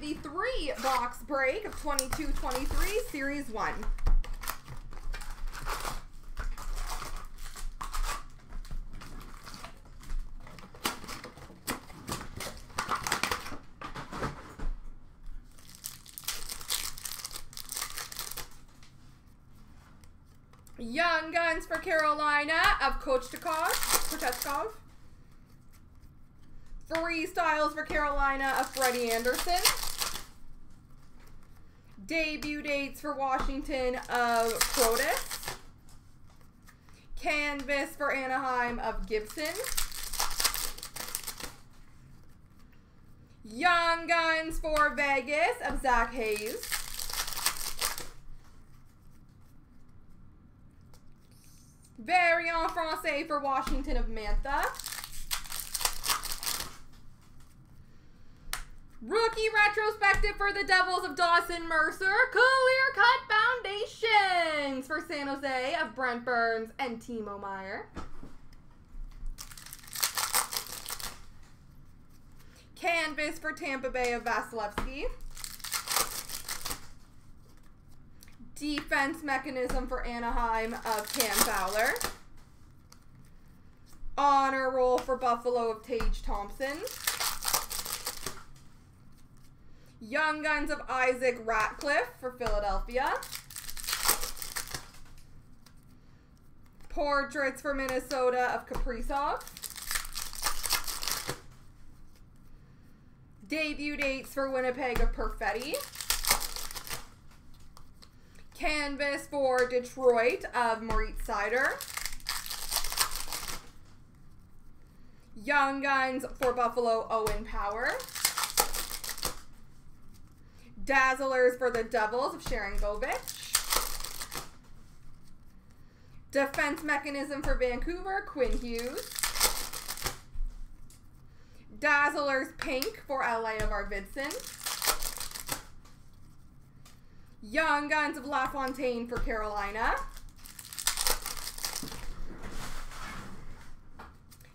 the three box break of 22-23 Series 1. Young Guns for Carolina of Kochetkov. Kochetkov. Freestyles for Carolina of Freddie Andersen. Debut dates for Washington of Protas. Canvas for Anaheim of Gibson. Young Guns for Vegas of Zach Hayes. Variant Francais for Washington of Mantha. Rookie retrospective for the Devils of Dawson Mercer. Clear cut foundations for San Jose of Brent Burns and Timo Meier. Canvas for Tampa Bay of Vasilevskiy. Defense mechanism for Anaheim of Cam Fowler. Honor roll for Buffalo of Tage Thompson. Young Guns of Isaac Ratcliffe for Philadelphia. Portraits for Minnesota of Kaprizov. Debut dates for Winnipeg of Perfetti. Canvas for Detroit of Moritz Seider. Young Guns for Buffalo, Owen Power. Dazzlers for the Devils of Sharangovich. Defense Mechanism for Vancouver, Quinn Hughes. Dazzlers Pink for LA of Arvidsson. Young Guns of LaFontaine for Carolina.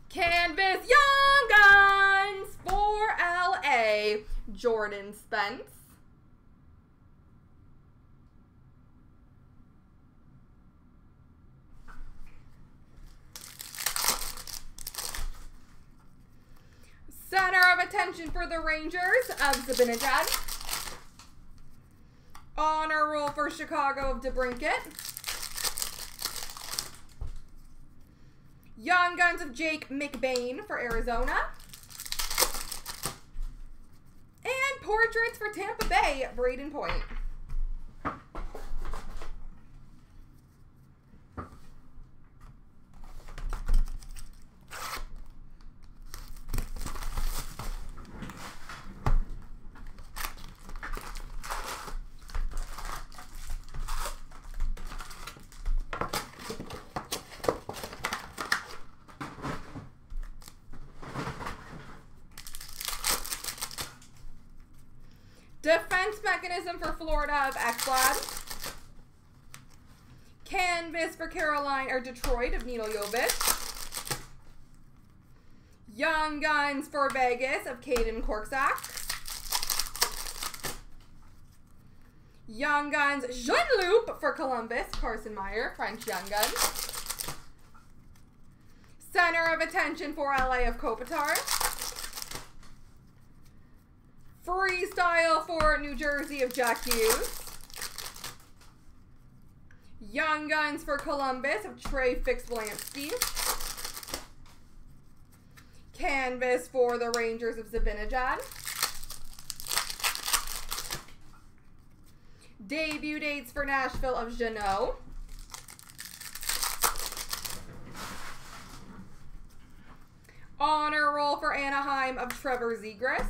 Canvas Young Guns for LA, Jordan Spence. Center of attention for the Rangers of Zibanejad. Honor roll for Chicago of DeBrincat. Young Guns of Jake McBain for Arizona. And Portraits for Tampa Bay, Brayden Point. Defense mechanism for Florida of Ekblad. Canvas for Caroline or Detroit of Nedeljkovic. Young Guns for Vegas of Kaedan Korczak. Young Guns Jean Loop for Columbus, Carson Meyer, French Young Guns. Center of Attention for LA of Kopitar. Freestyle for New Jersey of Jack Hughes. Young Guns for Columbus of Trey Fix-Wolansky. Canvas for the Rangers of Zibanejad. Debut dates for Nashville of Jeannot. Honor roll for Anaheim of Trevor Zegras.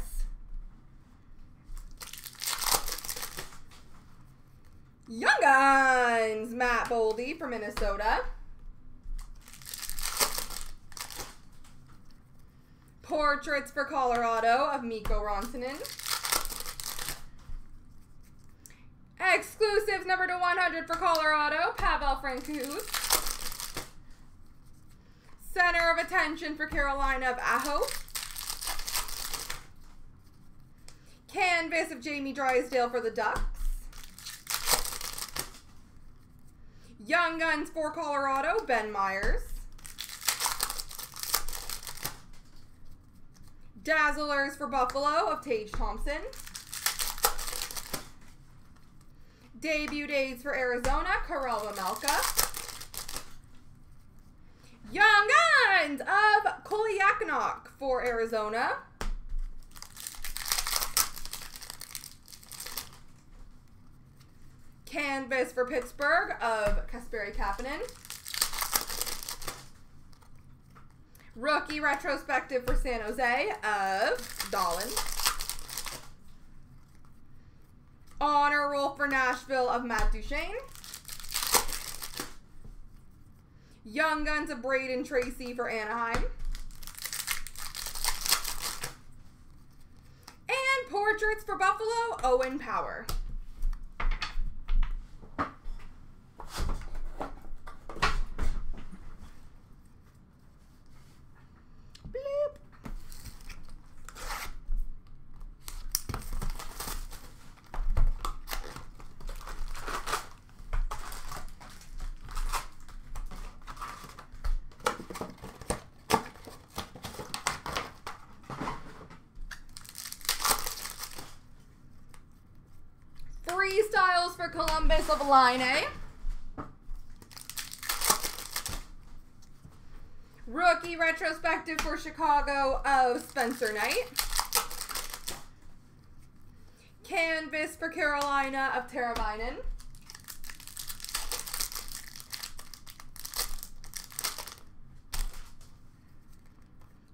Young Guns, Matt Boldy for Minnesota. Portraits for Colorado of Mikko Rantanen. Exclusives number to 100 for Colorado, Pavel Francouz. Center of attention for Carolina of Aho. Canvas of Jamie Drysdale for the Ducks. Young Guns for Colorado, Ben Meyers. Dazzlers for Buffalo of Tage Thompson. Debut days for Arizona, Karel Vejmelka. Young Guns of Kolyachonok for Arizona. Canvas for Pittsburgh of Kasperi Kapanen. Rookie retrospective for San Jose of Dahlin. Honor roll for Nashville of Matt Duchene. Young Guns of Brayden Tracey for Anaheim. And portraits for Buffalo, Owen Power. Freestyles for Columbus of Laine. Rookie retrospective for Chicago of Spencer Knight. Canvas for Carolina of Teravainen.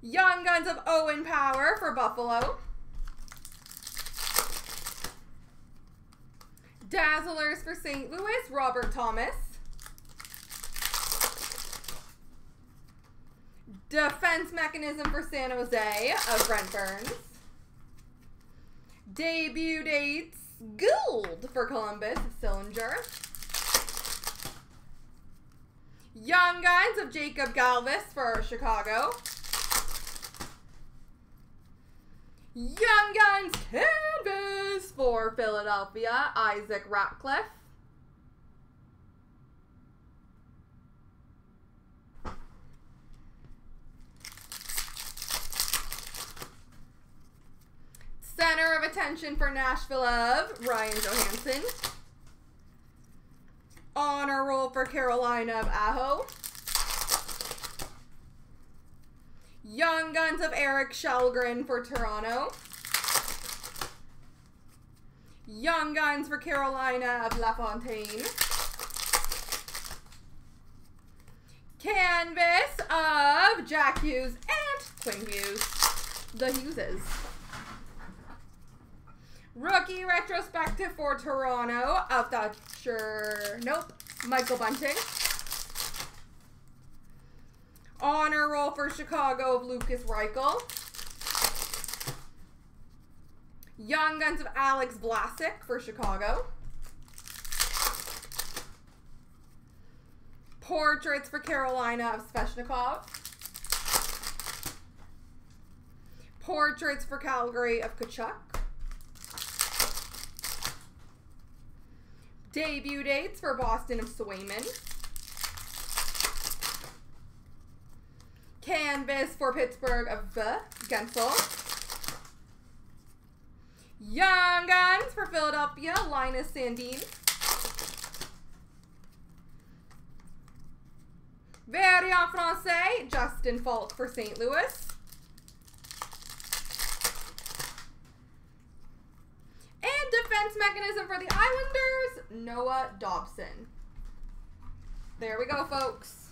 Young Guns of Owen Power for Buffalo. Dazzlers for St. Louis, Robert Thomas. Defense Mechanism for San Jose of Brent Burns. Debut dates, Gold for Columbus of Sillinger. Young Guns of Jakub Galvas for Chicago. Young Guns Canvas for Philadelphia, Isaac Ratcliffe. Center of attention for Nashville of Ryan Johansen. Honor roll for Carolina of Aho. Young Guns of Erik Källgren for Toronto. Young Guns for Carolina of LaFontaine. Canvas of Jack Hughes and Quinn Hughes. The Hugheses. Rookie retrospective for Toronto of Thatcher. Nope. Michael Bunting. Honor roll for Chicago of Lukas Reichel. Young Guns of Alex Vlasic for Chicago. Portraits for Carolina of Sveshnikov. Portraits for Calgary of Tkachuk. Debut dates for Boston of Swayman. Canvas for Pittsburgh of the Guentzel. Young Guns for Philadelphia, Linus Sandin. Very en français, Justin Faulk for St. Louis. And defense mechanism for the Islanders, Noah Dobson. There we go, folks.